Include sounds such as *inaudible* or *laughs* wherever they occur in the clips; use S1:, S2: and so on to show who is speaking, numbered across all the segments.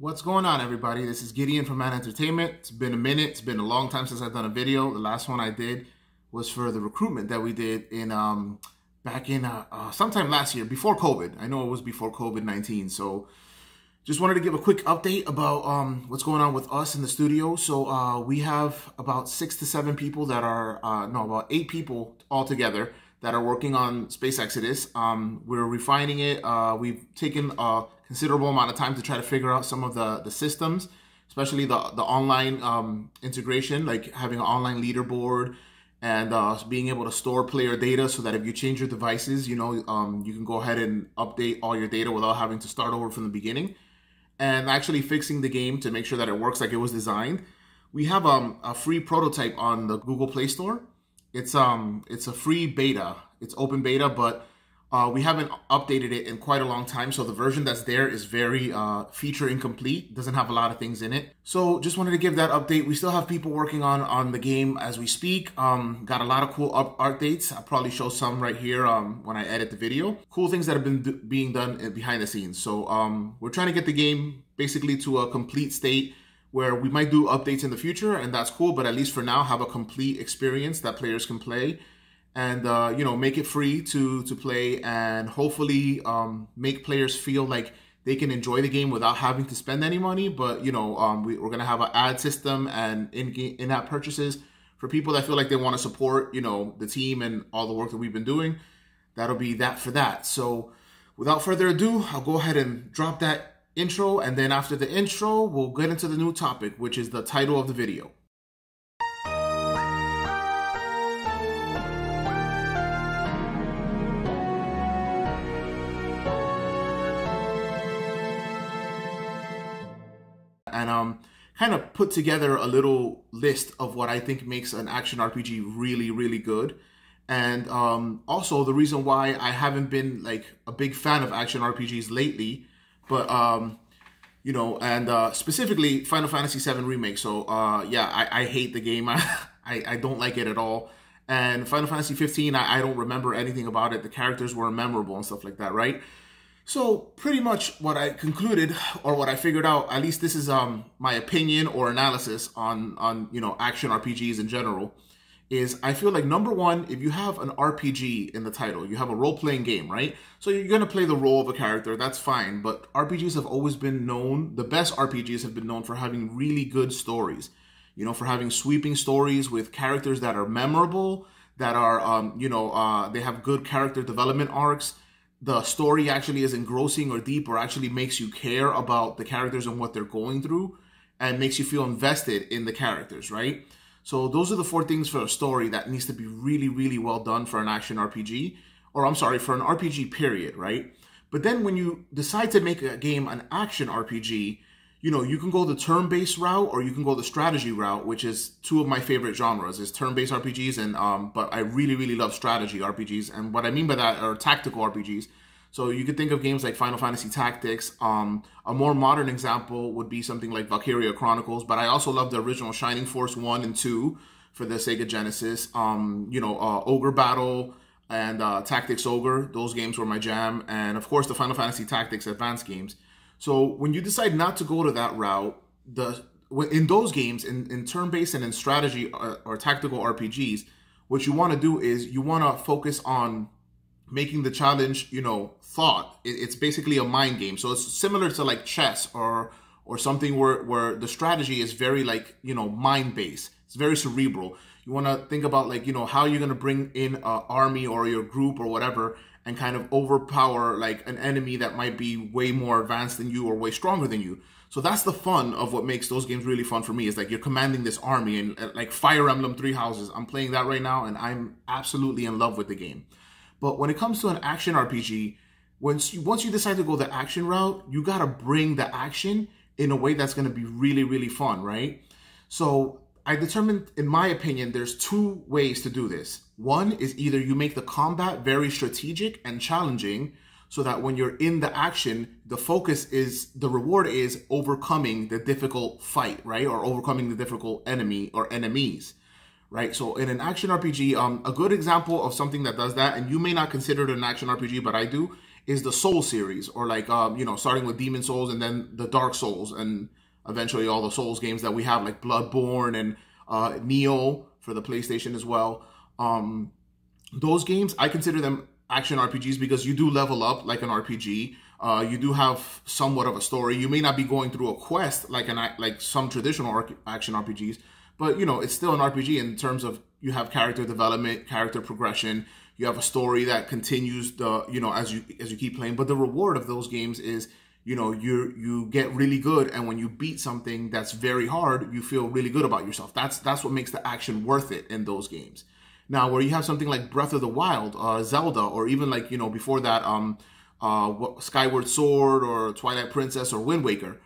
S1: What's going on, everybody? This is Gideon from Manna Entertainment. It's been a minute. It's been a long time since I've done a video. The last one I did was for the recruitment that we did in um, back in uh, uh, sometime last year, before COVID. I know it was before COVID nineteen. So, just wanted to give a quick update about um, what's going on with us in the studio. So, uh, we have about six to seven people that are uh, no, about eight people altogether that are working on Space Exodus. Um, we're refining it. Uh, we've taken a considerable amount of time to try to figure out some of the, the systems, especially the, the online um, integration, like having an online leaderboard and uh, being able to store player data so that if you change your devices, you know, um, you can go ahead and update all your data without having to start over from the beginning. And actually fixing the game to make sure that it works like it was designed. We have um, a free prototype on the Google Play Store it's um it's a free beta. It's open beta, but uh, we haven't updated it in quite a long time. So the version that's there is very uh, feature incomplete. Doesn't have a lot of things in it. So just wanted to give that update. We still have people working on on the game as we speak. Um, got a lot of cool up updates. I'll probably show some right here um, when I edit the video. Cool things that have been being done behind the scenes. So um, we're trying to get the game basically to a complete state where we might do updates in the future and that's cool but at least for now have a complete experience that players can play and uh, you know make it free to to play and hopefully um, make players feel like they can enjoy the game without having to spend any money. But you know um, we, are gonna have an ad system and in in-app purchases for people that feel like they want to support you know the team and all the work that we've been doing. That'll be that for that. So without further ado i'll go ahead and drop that intro, and then after the intro, we'll get into the new topic, which is the title of the video. And um, kind of put together a little list of what I think makes an action RPG really, really good. And um, also the reason why I haven't been like a big fan of action RPGs lately but um, you know, and uh, specifically Final Fantasy VII remake. So uh, yeah, I, I hate the game. *laughs* I, I don't like it at all. And Final Fantasy 15, I, I don't remember anything about it. The characters were memorable and stuff like that, right? So pretty much what I concluded or what I figured out, at least this is um my opinion or analysis on on you know action RPGs in general is I feel like number one, if you have an RPG in the title, you have a role playing game, right? So you're going to play the role of a character, that's fine. But RPGs have always been known, the best RPGs have been known for having really good stories, you know, for having sweeping stories with characters that are memorable, that are, um, you know, uh, they have good character development arcs. The story actually is engrossing or deep or actually makes you care about the characters and what they're going through and makes you feel invested in the characters, right? So those are the four things for a story that needs to be really, really well done for an action RPG, or I'm sorry, for an RPG period, right? But then when you decide to make a game an action RPG, you know, you can go the turn-based route or you can go the strategy route, which is two of my favorite genres, is turn-based RPGs and um, but I really, really love strategy RPGs. And what I mean by that are tactical RPGs so you could think of games like Final Fantasy Tactics. Um, a more modern example would be something like Valkyria Chronicles, but I also love the original Shining Force 1 and 2 for the Sega Genesis. Um, you know, uh, Ogre Battle and uh, Tactics Ogre, those games were my jam. And of course, the Final Fantasy Tactics Advanced games. So when you decide not to go to that route, the in those games, in, in turn-based and in strategy or, uh, or tactical RPGs, what you want to do is you want to focus on making the challenge, you know, thought. it's basically a mind game. So it's similar to like chess or or something where where the strategy is very like you know mind based. It's very cerebral. You want to think about like you know how you're gonna bring in an army or your group or whatever and kind of overpower like an enemy that might be way more advanced than you or way stronger than you. So that's the fun of what makes those games really fun for me is like you're commanding this army and uh, like Fire Emblem Three Houses. I'm playing that right now and I'm absolutely in love with the game. But when it comes to an action RPG, once you once you decide to go the action route, you gotta bring the action in a way that's gonna be really, really fun, right? So I determined, in my opinion, there's two ways to do this. One is either you make the combat very strategic and challenging so that when you're in the action, the focus is, the reward is overcoming the difficult fight, right? Or overcoming the difficult enemy or enemies right? So in an action RPG, um, a good example of something that does that, and you may not consider it an action RPG, but I do, is the Soul series, or like um, you know, starting with Demon Souls and then the Dark Souls, and eventually all the Souls games that we have, like Bloodborne and uh, Nioh for the PlayStation as well. Um, those games, I consider them action RPGs because you do level up like an RPG. Uh, you do have somewhat of a story. You may not be going through a quest like an like some traditional action RPGs, but you know it's still an RPG in terms of you have character development, character progression. You have a story that continues the you know as you as you keep playing. But the reward of those games is you know you you get really good, and when you beat something that's very hard, you feel really good about yourself. That's that's what makes the action worth it in those games. Now, where you have something like Breath of the Wild, uh, Zelda, or even like you know before that, um, uh, Skyward Sword or Twilight Princess or Wind Waker,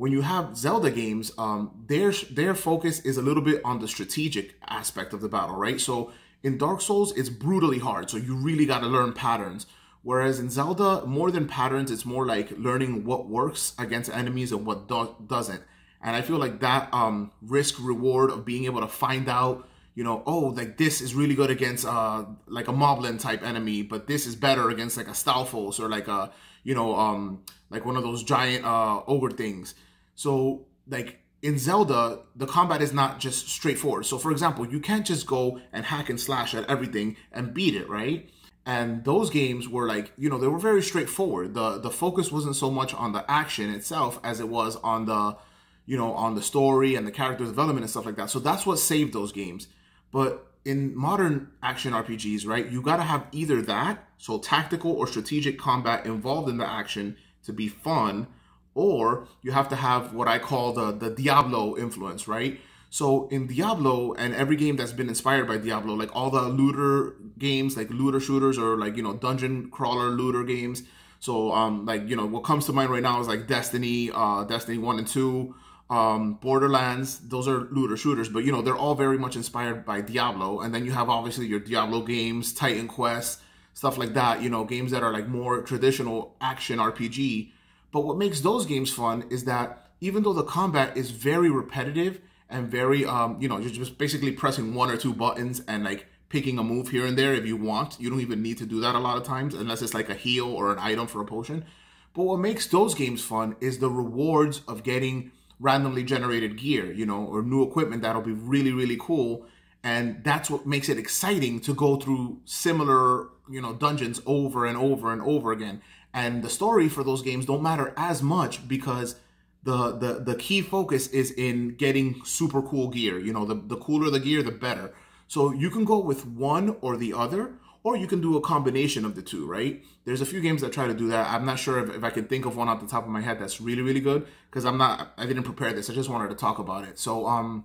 S1: when you have Zelda games, um, their their focus is a little bit on the strategic aspect of the battle, right? So in Dark Souls, it's brutally hard, so you really got to learn patterns. Whereas in Zelda, more than patterns, it's more like learning what works against enemies and what do- doesn't. And I feel like that um, risk reward of being able to find out you know, oh, like this is really good against uh like a Moblin type enemy, but this is better against like a Stalfos or like a you know um like one of those giant uh ogre things. So like in Zelda, the combat is not just straightforward. So for example, you can't just go and hack and slash at everything and beat it, right? And those games were like, you know, they were very straightforward. The the focus wasn't so much on the action itself as it was on the, you know, on the story and the character development and stuff like that. So that's what saved those games. But in modern action RPGs, right, you got to have either that, so tactical or strategic combat involved in the action to be fun, or you have to have what I call the the Diablo influence, right? So in Diablo and every game that's been inspired by Diablo, like all the looter games, like looter shooters or like you know dungeon crawler looter games. So um like you know what comes to mind right now is like Destiny, uh Destiny 1 and 2, um, Borderlands, those are looter shooters, but you know, they're all very much inspired by Diablo. And then you have obviously your Diablo games, Titan Quest, stuff like that, you know, games that are like more traditional action RPG. But what makes those games fun is that even though the combat is very repetitive and very, um, you know, you're just basically pressing one or two buttons and like picking a move here and there if you want. You don't even need to do that a lot of times unless it's like a heal or an item for a potion. But what makes those games fun is the rewards of getting randomly generated gear, you know, or new equipment that'll be really, really cool. And that's what makes it exciting to go through similar, you know, dungeons over and over and over again. And the story for those games don't matter as much because the the the key focus is in getting super cool gear. You know, the, the cooler the gear, the better. So you can go with one or the other, or you can do a combination of the two, right? There's a few games that try to do that. I'm not sure if, if I can think of one off the top of my head that's really, really good because I'm not, I didn't prepare this. I just wanted to talk about it. So, um,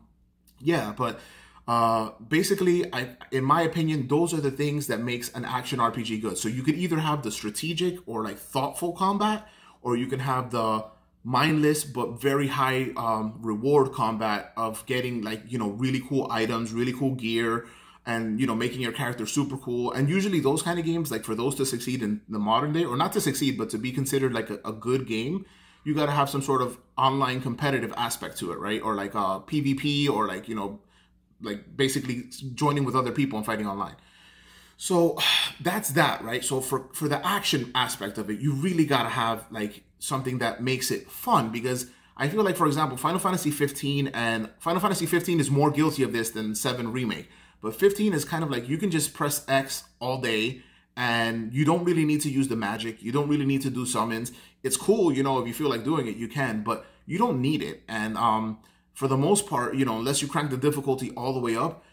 S1: yeah, but uh, basically, I, in my opinion, those are the things that makes an action RPG good. So you could either have the strategic or like thoughtful combat, or you can have the mindless but very high um, reward combat of getting like you know really cool items, really cool gear, and you know making your character super cool and usually those kind of games like for those to succeed in the modern day or not to succeed but to be considered like a, a good game you got to have some sort of online competitive aspect to it right or like a pvp or like you know like basically joining with other people and fighting online so *sighs* that's that right so for for the action aspect of it you really got to have like something that makes it fun because I feel like, for example, Final Fantasy 15 and Final Fantasy 15 is more guilty of this than 7 Remake. But 15 is kind of like you can just press X all day and you don't really need to use the magic. You don't really need to do summons. It's cool, you know, if you feel like doing it, you can, but you don't need it. And um, for the most part, you know, unless you crank the difficulty all the way up,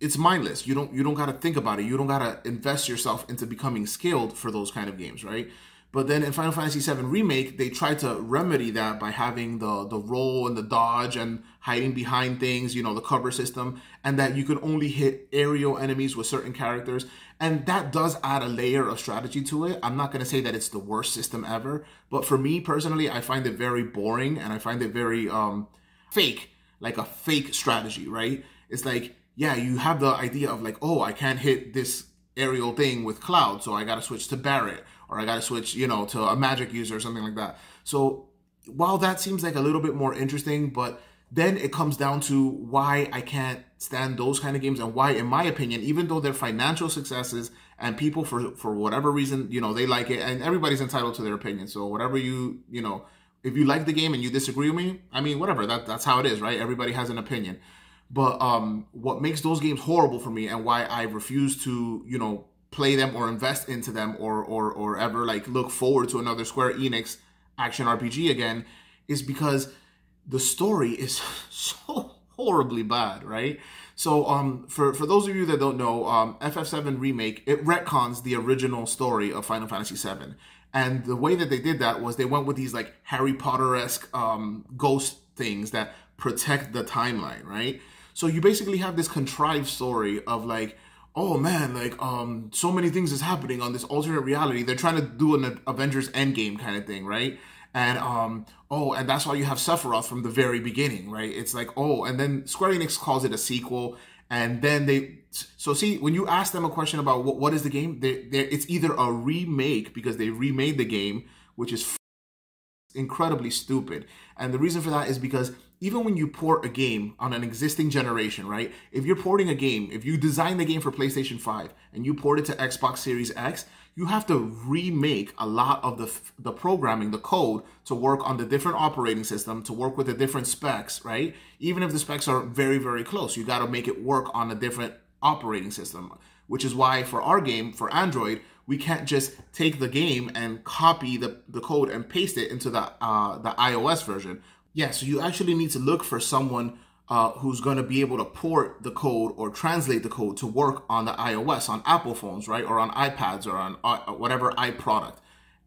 S1: it's mindless. You don't you don't got to think about it. You don't got to invest yourself into becoming skilled for those kind of games, right? But then in Final Fantasy VII Remake, they tried to remedy that by having the the roll and the dodge and hiding behind things, you know, the cover system, and that you can only hit aerial enemies with certain characters. And that does add a layer of strategy to it. I'm not going to say that it's the worst system ever, but for me personally, I find it very boring and I find it very um, fake, like a fake strategy, right? It's like, yeah, you have the idea of like, oh, I can't hit this aerial thing with Cloud, so I got to switch to Barret or I got to switch, you know, to a magic user or something like that. So while that seems like a little bit more interesting, but then it comes down to why I can't stand those kind of games and why, in my opinion, even though they're financial successes and people for for whatever reason, you know, they like it, and everybody's entitled to their opinion. So whatever you you know, if you like the game and you disagree with me, I mean, whatever. That that's how it is, right? Everybody has an opinion. But um, what makes those games horrible for me, and why I refuse to, you know, play them or invest into them or or or ever like look forward to another Square Enix action RPG again, is because the story *laughs* is so horribly bad, right? So, um, for for those of you that don't know, um, FF7 remake it retcons the original story of Final Fantasy VII, and the way that they did that was they went with these like Harry Potter esque um, ghost things that protect the timeline, right? So you basically have this contrived story of like, oh man, like um, so many things is happening on this alternate reality. They're trying to do an Avengers Endgame kind of thing, right? and um oh and that's why you have Sephiroth from the very beginning right it's like oh and then Square Enix calls it a sequel and then they so see when you ask them a question about what, what is the game they it's either a remake because they remade the game which is incredibly stupid. And the reason for that is because even when you port a game on an existing generation right if you're porting a game if you design the game for PlayStation 5 and you port it to Xbox Series X you have to remake a lot of the the programming, the code to work on the different operating system, to work with the different specs, right? Even if the specs are very very close, you got to make it work on a different operating system. Which is why for our game for Android, we can't just take the game and copy the, the code and paste it into the uh, the iOS version. Yeah, so you actually need to look for someone uh, who's going to be able to port the code or translate the code to work on the iOS, on Apple phones, right? Or on iPads or on uh, whatever iProduct.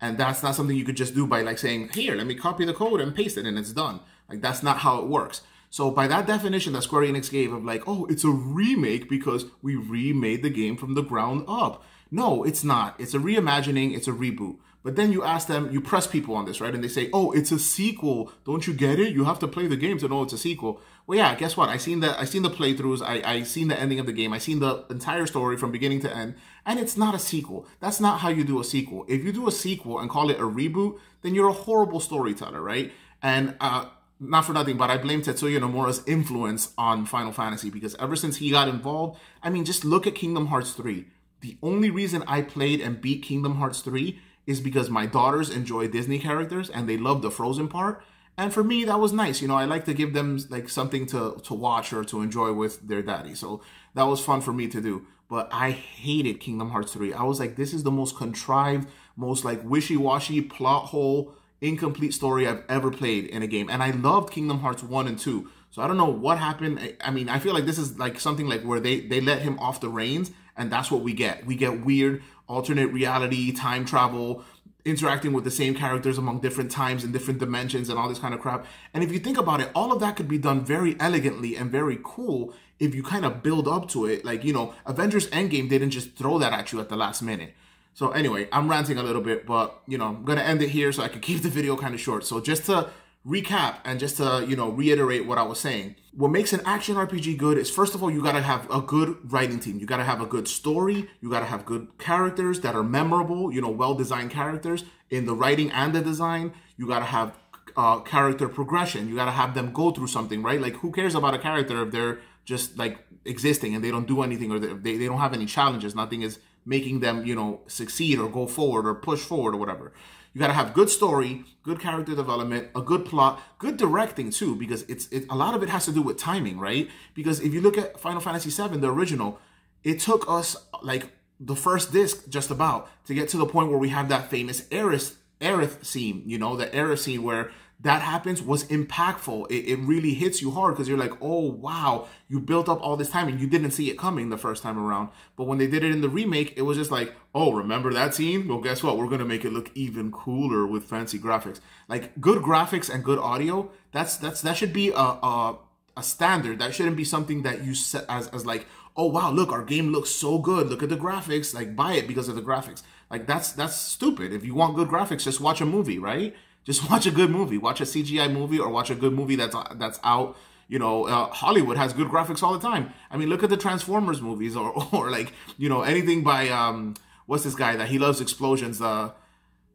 S1: And that's not something you could just do by like saying, here, let me copy the code and paste it and it's done. Like that's not how it works. So by that definition that Square Enix gave of like, oh, it's a remake because we remade the game from the ground up. No, it's not. It's a reimagining, it's a reboot. But then you ask them, you press people on this, right? And they say, oh, it's a sequel. Don't you get it? You have to play the games to know it's a sequel. Well, yeah, guess what? I seen the I seen the playthroughs. I I seen the ending of the game. I seen the entire story from beginning to end, and it's not a sequel. That's not how you do a sequel. If you do a sequel and call it a reboot, then you're a horrible storyteller, right? And uh, not for nothing, but I blame Tetsuya Nomura's influence on Final Fantasy because ever since he got involved, I mean, just look at Kingdom Hearts 3. The only reason I played and beat Kingdom Hearts 3 is because my daughters enjoy Disney characters and they love the Frozen part. And for me that was nice. You know i like to give them like something to to watch or to enjoy with their daddy. So that was fun for me to do. But i hated kingdom hearts 3 i was like this is the most contrived most like wishy-washy plot hole incomplete story i've ever played in a game. And i loved kingdom hearts 1 and 2 so i don't know what happened. I mean i feel like this is like something like where they they let him off the reins and that's what we get we get weird alternate reality time travel interacting with the same characters among different times and different dimensions and all this kind of crap. And if you think about it, all of that could be done very elegantly and very cool if you kind of build up to it. Like, you know, Avengers Endgame didn't just throw that at you at the last minute. So anyway, I'm ranting a little bit, but you know, I'm gonna end it here so I can *laughs* keep the video kind of short. So just to recap and just to you know reiterate what I was saying. What makes an action RPG good is first of all you got to have a good writing team. You got to have a good story. You got to have good characters that are memorable. You know, well designed characters in the writing and the design. You got to have uh, character progression. You got to have them go through something, right? Like who cares about a character if they're just like existing and they don't do anything or they, they don't have any challenges. Nothing is making them you know succeed or go forward or push forward or whatever. You got to have good story, good character development, a good plot, good directing too, because it's it, a lot of it has to do with timing, right? Because if you look at Final Fantasy VII, the original, it took us like the first disc just about to get to the point where we have that famous Aerith Aerith scene, you know, the Aerith scene where that happens was impactful. It, it really hits you hard because you're like, oh, wow, you built up all this time and you didn't see it coming the first time around. But when they did it in the remake, it was just like, oh, remember that scene? Well, guess what? We're going to make it look even cooler with fancy graphics. Like good graphics and good audio, that's, that's, that should be a, a, a standard. That shouldn't be something that you set as, as like, oh, wow, look, our game looks so good. Look at the graphics. Like buy it because of the graphics. Like that's, that's stupid. If you want good graphics, just watch a movie, right? Just watch a good movie. Watch a CGI movie or watch a good movie that's that's out. You know, uh, Hollywood has good graphics all the time. I mean, look at the Transformers movies or *laughs* or like you know anything by um what's this guy that he loves explosions. Uh,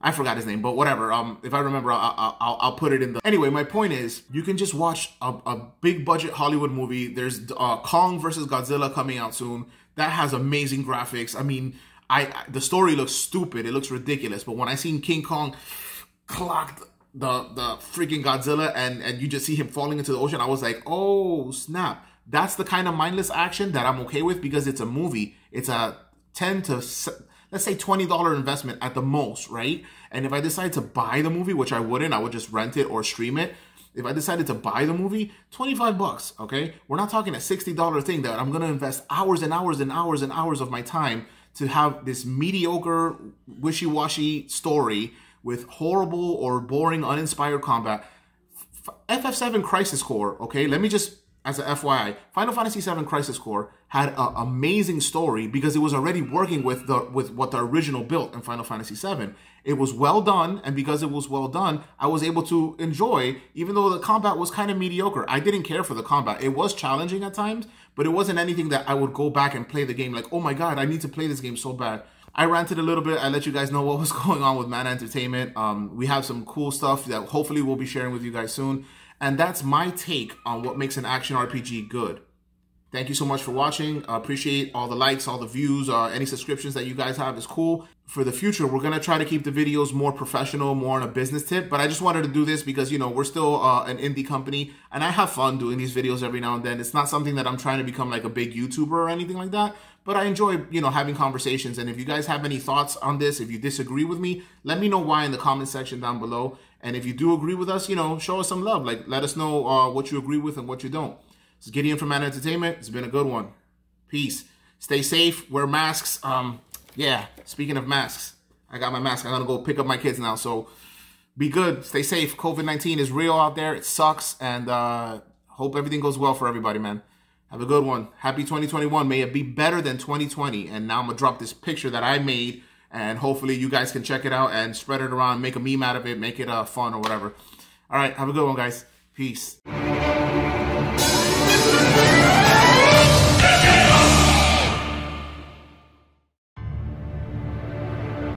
S1: I forgot his name, but whatever. Um, if I remember, I'll, I'll, I'll, put it in the. Anyway, my point is, you can just watch a, a big budget Hollywood movie. There's uh, Kong versus Godzilla coming out soon. That has amazing graphics. I mean, I the story looks stupid. It looks ridiculous. But when I seen King Kong clocked the the freaking Godzilla and and you just see him falling into the ocean, I was like, oh snap! That's the kind of mindless action that I'm okay with because it's a movie. It's a ten to let's say twenty dollar investment at the most, right? And if I decide to buy the movie, which I wouldn't, I would just rent it or stream it. If I decided to buy the movie, 25 bucks, okay? We're not talking a $60 thing that I'm gonna invest hours and hours and hours and hours of my time to have this mediocre, wishy washy story with horrible or boring, uninspired combat. FF7 Crisis Core, okay? Let me just, as a FYI, Final Fantasy VII Crisis Core had an amazing story because it was already working with the with what the original built in Final Fantasy VII. It was well done, and because it was well done, I was able to enjoy, even though the combat was kind of mediocre. I didn't care for the combat. It was challenging at times, but it wasn't anything that I would go back and play the game like, oh my god, I need to play this game so bad. I ranted a little bit. I let you guys know what was *laughs* going on with Manna Entertainment. Um, we have some cool stuff that hopefully we'll be sharing with you guys soon. And that's my take on what makes an action RPG good. Thank you so much for watching. I appreciate all the likes, all the views, uh, any subscriptions that you guys have is cool. For the future, we're going to try to keep the videos more professional, more on a business tip. But I just wanted to do this because, you know, we're still uh, an indie company and I have fun doing these videos every now and then. It's not something that I'm trying to become like a big YouTuber or anything like that. But I enjoy, you know, having conversations. And if you guys have any thoughts on this, if you disagree with me, let me know why in the comment section down below. And if you do agree with us, you know, show us some love. Like, let us know uh, what you agree with and what you don't. This is Gideon from Manna Entertainment. It's been a good one. Peace. Stay safe. Wear masks. Um, yeah. Speaking of masks, I got my mask. I'm gonna go pick up my kids now. So be good. Stay safe. COVID 19 is real out there. It sucks. And uh, hope everything goes well for everybody, man. Have a good one. Happy 2021. May it be better than 2020. And now I'm gonna drop this picture that I made, and hopefully you guys can check it out and spread it around, make a meme out of it, make it uh, fun or whatever. All right. Have a good one, guys. Peace.